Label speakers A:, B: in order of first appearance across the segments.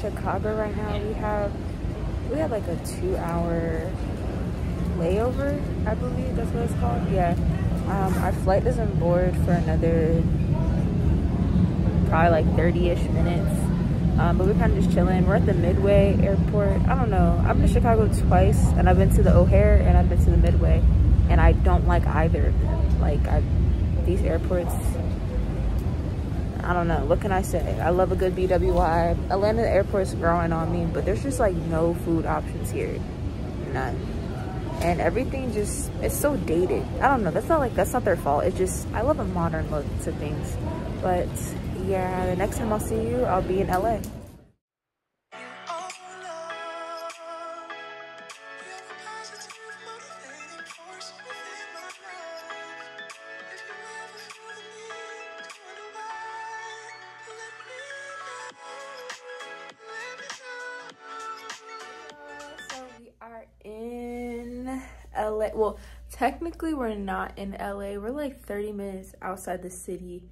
A: Chicago right now. We have we have like a two hour layover, I believe that's what it's called. Yeah. Um, our flight doesn't board for another probably like 30-ish minutes. Um, but we're kind of just chilling. We're at the Midway Airport. I don't know. I've been to Chicago twice, and I've been to the O'Hare, and I've been to the Midway, and I don't like either of them. Like, I, these airports, I don't know. What can I say? I love a good BWI. Atlanta airport's growing on me, but there's just like no food options here. None. And everything just, it's so dated. I don't know. That's not like, that's not their fault. It's just, I love a modern look to things. But yeah, the next time I'll see you, I'll be in LA. LA. Well, technically we're not in LA. We're like 30 minutes outside the city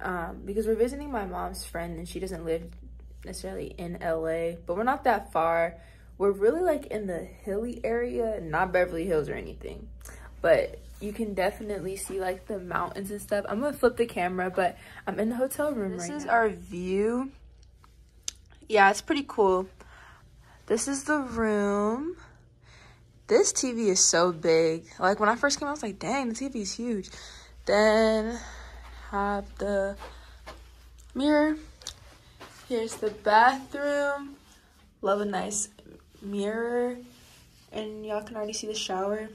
A: um, because we're visiting my mom's friend and she doesn't live necessarily in LA, but we're not that far. We're really like in the hilly area, not Beverly Hills or anything, but you can definitely see like the mountains and stuff. I'm gonna flip the camera, but I'm in the hotel room right now. this is our view. Yeah, it's pretty cool. This is the room. This TV is so big. Like when I first came, I was like, dang, the TV is huge. Then have the mirror. Here's the bathroom. Love a nice mirror. And y'all can already see the shower.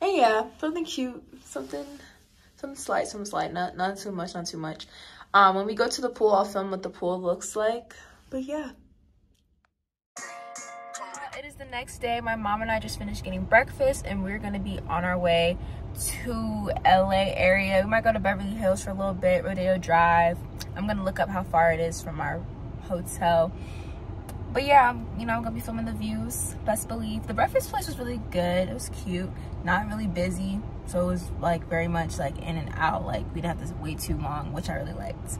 A: And yeah, something cute. Something something slight, something slight. Not not too much, not too much. Um, when we go to the pool, I'll film what the pool looks like. But yeah. It is the next day. My mom and I just finished getting breakfast and we're gonna be on our way to LA area. We might go to Beverly Hills for a little bit, Rodeo Drive. I'm gonna look up how far it is from our hotel. But yeah, you know, I'm gonna be filming the views, best believe. The breakfast place was really good. It was cute, not really busy. So it was like very much like in and out. Like we didn't have to wait too long, which I really liked.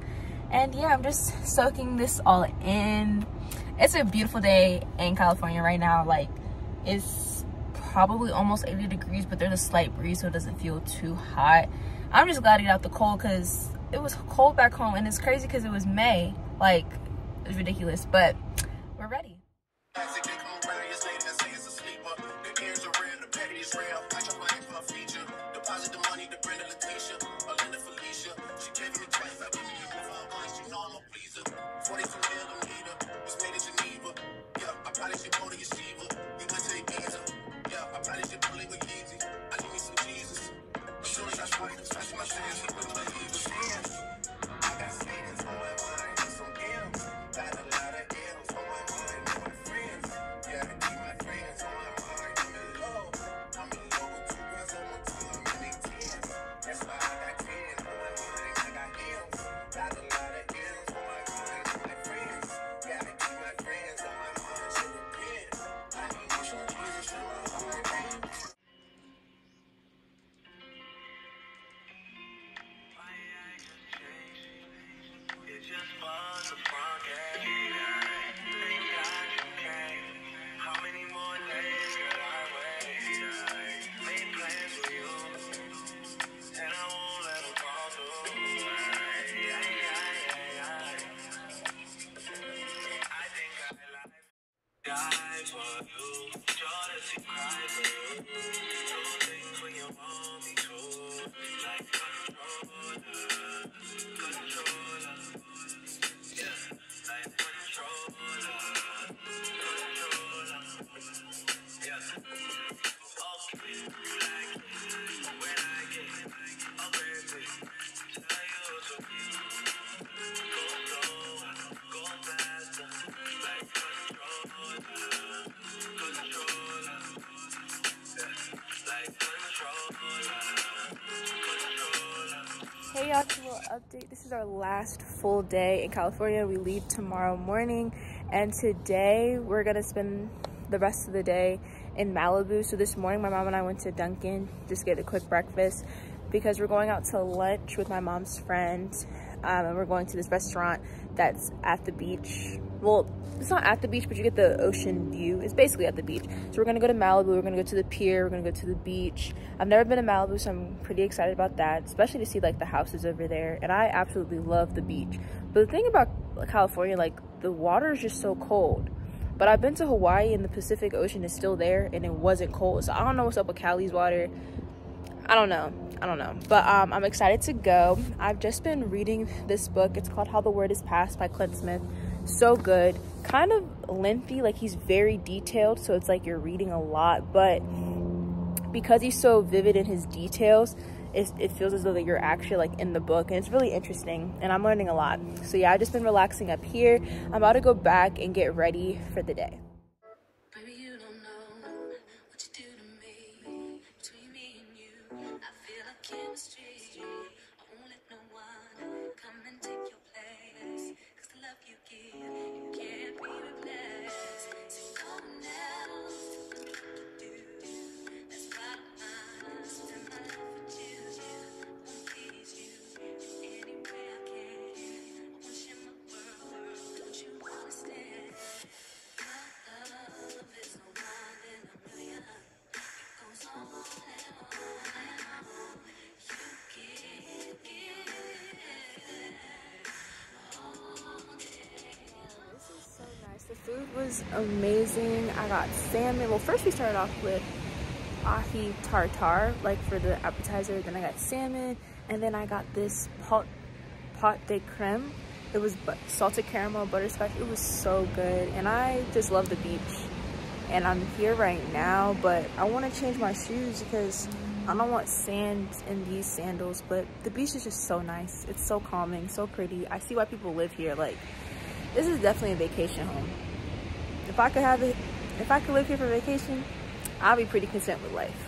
A: And yeah, I'm just soaking this all in. It's a beautiful day in California right now. Like it's probably almost 80 degrees, but there's a slight breeze so it doesn't feel too hot. I'm just glad to get out the cold because it was cold back home and it's crazy because it was May. Like, it's ridiculous, but we're ready. Update. This is our last full day in California. We leave tomorrow morning and today we're gonna spend the rest of the day in Malibu. So this morning my mom and I went to Dunkin' just get a quick breakfast because we're going out to lunch with my mom's friend um, and we're going to this restaurant that's at the beach. Well, it's not at the beach, but you get the ocean view. It's basically at the beach. So we're gonna go to Malibu. We're gonna go to the pier. We're gonna go to the beach. I've never been to Malibu, so I'm pretty excited about that, especially to see like the houses over there. And I absolutely love the beach. But the thing about California, like the water is just so cold. But I've been to Hawaii and the Pacific Ocean is still there and it wasn't cold. So I don't know what's up with Cali's water. I don't know. I don't know. But um, I'm excited to go. I've just been reading this book. It's called How the Word is Passed by Clint Smith. So good. Kind of lengthy. Like he's very detailed. So it's like you're reading a lot. But because he's so vivid in his details, it, it feels as though that you're actually like in the book and it's really interesting and I'm learning a lot. So yeah, I've just been relaxing up here. I'm about to go back and get ready for the day. Was amazing. I got salmon. Well, first we started off with ahi tartar, like for the appetizer. Then I got salmon, and then I got this pot, pot de creme. It was salted caramel butterscotch. It was so good, and I just love the beach. And I'm here right now, but I want to change my shoes because I don't want sand in these sandals, but the beach is just so nice. It's so calming, so pretty. I see why people live here. Like, this is definitely a vacation home if I could have it, if I could live here for vacation, I'll be pretty content with life.